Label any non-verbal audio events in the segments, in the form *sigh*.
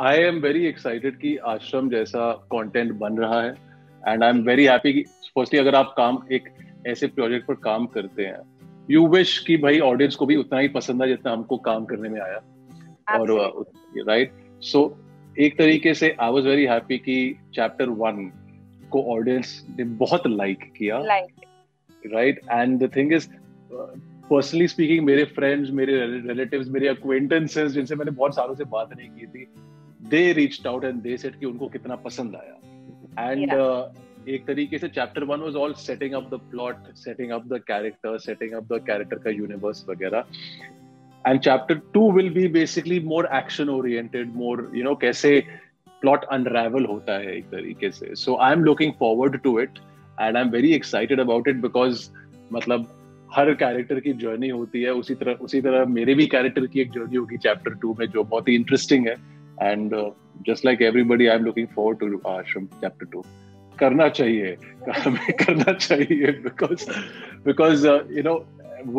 I am very excited कि आश्रम जैसा कंटेंट बन रहा है and I am very happy कि फर्स्टली अगर आप काम एक ऐसे प्रोजेक्ट पर काम करते हैं यू विश कि भाई ऑडियंस को भी उतना ही पसंद है जितना हमको काम करने में आया। और राइट सो एक तरीके से आई वॉज़ वेरी हैप्पी कि चैप्टर वन को ऑडियंस ने बहुत लाइक किया। Right and the thing is personally speaking मेरे फ्रेंड्स मेरे रिलेटिव्स मेरे अक्वेंटेंसेस जिनसे मैंने बहुत सालों से बात नहीं की थी they reached out and they said कि उनको कितना पसंद आया। एंड uh, एक तरीके से chapter one was all setting up the plot setting up the character setting up the character का यूनिवर्स वगैरह। And chapter two will be basically more action oriented more you know कैसे plot unravel होता है एक तरीके से। So I am looking forward to it and I am very excited about it because मतलब हर कैरेक्टर की जर्नी होती है। उसी तरह उसी तरह मेरे भी कैरेक्टर की एक जर्नी होगी चैप्टर टू में जो बहुत ही इंटरेस्टिंग है। And just like everybody I am looking forward to Aashram chapter two करना चाहिए करना चाहिए because because you know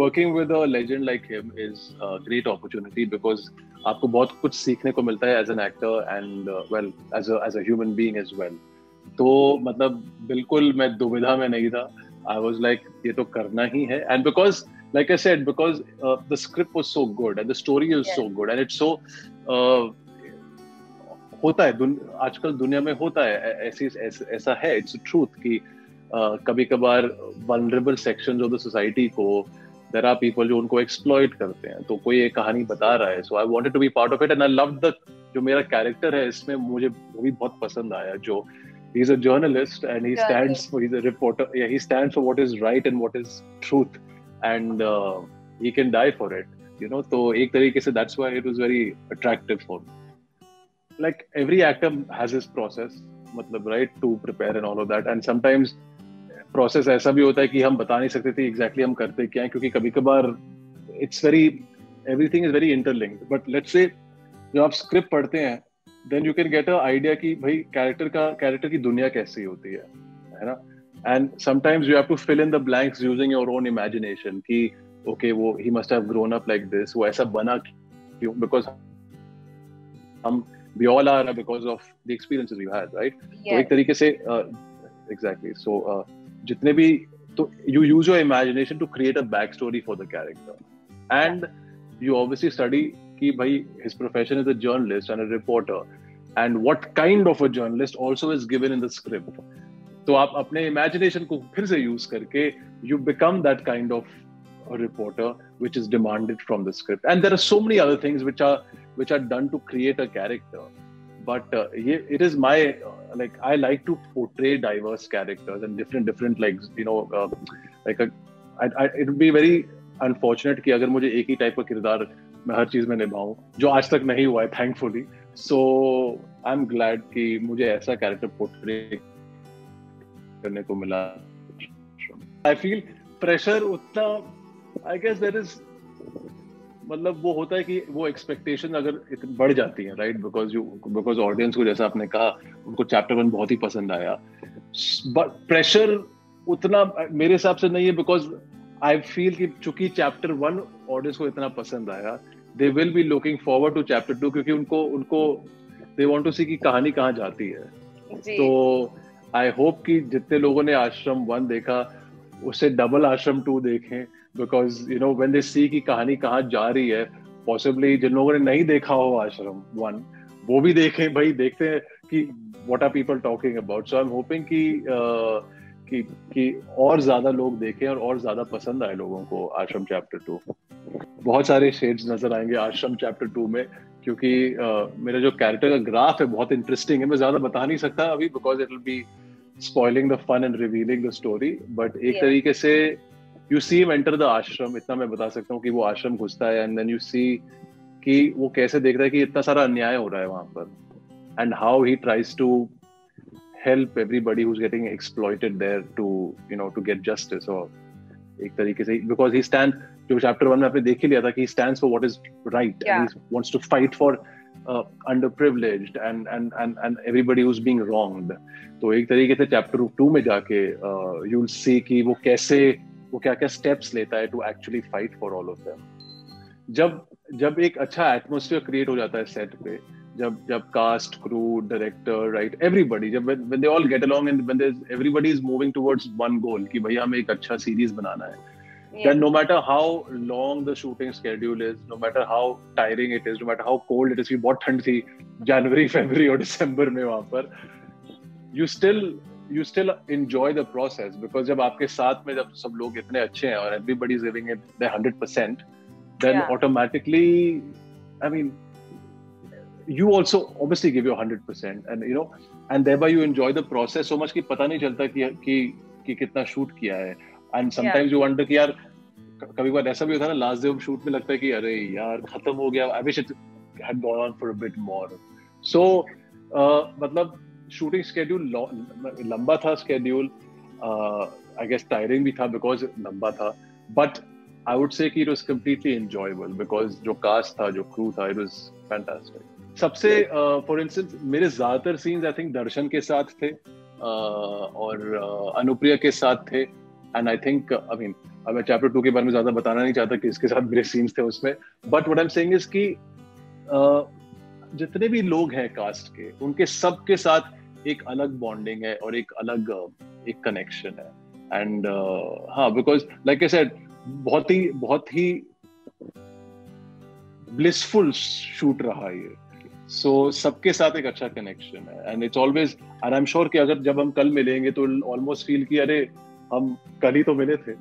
working with a legend like him is great opportunity because आपको बहुत कुछ सीखने को मिलता है as an actor and well as as a human being as well तो मतलब बिल्कुल मैं दुविधा में नहीं था आई वॉज लाइक ये तो करना ही है and because like I said, because uh, the script was so good and the story is yeah. so good and it's so uh, होता है दुन, आजकल दुनिया में होता है ऐसी ऐसा है इट्स ट्रूथ कि uh, कभी कभार vulnerable section of the society को देर आर पीपल जो उनको एक्सप्लॉइट करते हैं तो कोई एक कहानी बता रहा है so I wanted to be part of it and I love the जो मेरा कैरेक्टर है इसमें मुझे वो भी बहुत पसंद आया जो he's a journalist and he stands for he's a reporter yeah he stands for what is right and what is truth and uh, he can die for it you know so ek tarike se that's why it was very attractive for me like, every actor has his process मतलब right, to prepare and all of that. And sometimes process ऐसा भी होता है कि हम बता नहीं सकते थे एग्जैक्टली हम करते क्या है, क्योंकि कभी कभार it's very everything is very interlinked but let's say जब आप स्क्रिप्ट पढ़ते हैं then you can get a idea कि भाई कैरेक्टर का कैरेक्टर की दुनिया कैसी होती है है ना? And sometimes you have to fill in the blanks using your own imagination कि ओके वो he must have grown up like this वो ऐसा बना क्यों? बिकॉज़ हम we all are because of the experiences we've had right yes. तो एक तरीके से exactly uh, so exactly. so, uh, जितने भी तो you use your imagination to create a backstory for the character and you obviously study कि भाई his profession is a journalist and a reporter and what kind of a journalist also is given in the script तो आप अपने imagination को फिर से use करके you become that kind of a reporter which is demanded from the script and there are so many other things which are Which are done to create a character but uh, it is my uh, like i like to portray diverse characters and different different like you know uh, like a, I, I, it would be very unfortunate कि अगर मुझे एक ही type का किरदार मैं हर चीज़ में निभाऊं जो आज तक नहीं हुआ है thankfully so I am glad कि मुझे ऐसा कैरेक्टर पोर्ट्रे करने को मिला आई फील प्रेशर उतना आई गेस देर इज़ मतलब वो होता है कि वो एक्सपेक्टेशन अगर बढ़ जाती है right because you because audience को जैसा आपने कहा उनको चैप्टर वन बहुत ही पसंद आया। बट प्रेशर उतना मेरे हिसाब से नहीं है बिकॉज़ आई फील कि चूँकि चैप्टर वन ऑडियंस को इतना पसंद आया they will be looking forward to chapter two क्योंकि उनको उनको दे वांट टू सी की कहानी कहाँ जाती है। तो आई होप कि जितने लोगों ने आश्रम वन देखा उससे डबल आश्रम टू देखें। Because you know when they see की कहानी कहाँ जा रही है पॉसिबली जिन लोगों ने नहीं देखा हो आश्रम वन वो भी देखें भाई देखते हैं कि what are people talking about so I am hoping कि कि कि और ज़्यादा लोग देखें और और ज़्यादा पसंद आए लोगों को आश्रम चैप्टर टू बहुत सारे शेड्स नज़र आएँगे आश्रम चैप्टर टू में क्योंकि uh, मेरा जो कैरेक्टर का ग्राफ है बहुत इंटरेस्टिंग है। मैं ज़्यादा बता नहीं सकता अभी because it will be spoiling the fun and revealing the story but एक yeah. तरीके से यू सी एंटर द आश्रम इतना मैं बता सकता हूँ कि वो आश्रम घुसता है एंड देन यू सी कि वो कैसे देख रहा है कि इतना सारा अन्याय हो रहा है वहाँ पर and how he tries to help everybody who getting exploited there to you know to get justice और एक तरीके से बिकॉज़ ही स्टैंड जो चैप्टर वन में आपने देख ही लिया था कि stand for what is right wants to fight for under privilege and and and and everybody who's being wrong तो एक तरीके से चैप्टर टू में जाके uh, यू सी कि वो कैसे वो क्या क्या स्टेप्स लेता है to actually fight for all of them. जब जब एक अच्छा एटमोसफियर क्रिएट हो जाता है सेट पे जब जब cast crew director right everybody जब when they all get along and when there is moving towards one goal कि भैया हमें एक अच्छा सीरीज़ बनाना है then no matter how long the shooting schedule is no matter how tiring it is no matter how cold it is बहुत ठंड थी जनवरी फरवरी *laughs* और दिसंबर में वहाँ पर you still you still enjoy the process because जब आपके साथ में जब सब लोग इतने अच्छे हैं और everybody is giving it their 100% then yeah. automatically I mean you also obviously give your 100% and you know and thereby you enjoy the process so much कि पता नहीं चलता कि कि कि कितना शूट किया है एंड समटाइम्स यू वंडर कि यार कभी बार ऐसा भी होता है ना लास्ट डे ऑफ़ शूट में लगता है कि अरे यार खत्म हो गया I wish it had gone on for a bit more so मतलब शूटिंग स्केड्यूल लंबा था स्केड्यूल आई गेस टायरिंग भी था बिकॉज़ लंबा था बट आई वुड से कि it was completely enjoyable because जो कास्ट था जो क्रू था इट वाज फैंटास्टिक सबसे फॉर इंस्टेंस मेरे ज़्यादातर सीन्स आई थिंक दर्शन के साथ थे uh, और uh, अनुप्रिया के साथ थे and I think I mean अब मैं चैप्टर टू के बारे में ज़्यादा बताना नहीं चाहता कि इसके साथ मेरे सीन्स थे उसमें. But what I am saying is कि uh, जितने भी लोग हैं कास्ट के उनके सब के साथ एक अलग बॉन्डिंग है और एक अलग एक कनेक्शन है। एंड हाँ बिकॉज़ लाइक आई सेड बहुत ही बहुत ही ब्लिसफुल शूट रहा ये। सो so, सबके साथ एक अच्छा कनेक्शन है। And it's always I am sure कि अगर जब हम कल मिलेंगे तो ऑलमोस्ट फील कि अरे हम कल ही तो मिले थे।